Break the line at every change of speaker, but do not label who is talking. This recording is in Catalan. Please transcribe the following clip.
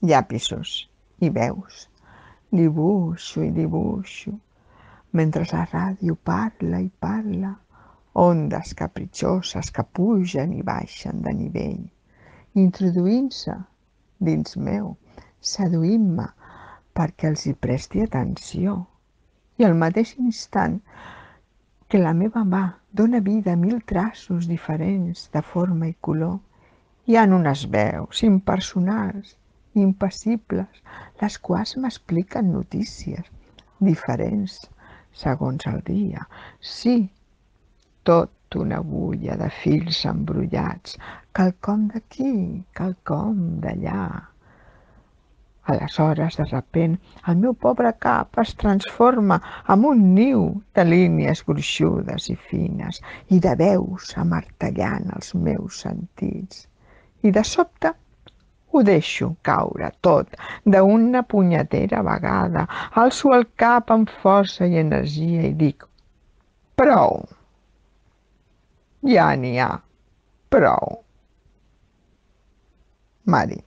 llapisos i veus. Dibuixo i dibuixo, mentre la ràdio parla i parla, ondes capritxoses que pugen i baixen de nivell, introduint-se dins meu, seduint-me perquè els hi presti atenció. I al mateix instant que la meva mà dóna vida a mil traços diferents de forma i color, hi ha unes veus impersonals, impassibles, les quals m'expliquen notícies diferents segons el dia. Sí, tot una bulla de fils embrullats, quelcom d'aquí, quelcom d'allà. Aleshores, de repent, el meu pobre cap es transforma en un niu de línies gruixudes i fines i de veus amartellant els meus sentits. I de sobte ho deixo caure tot d'una punyetera vegada, alço el cap amb força i energia i dic prou. Ja n'hi ha prou. Mari.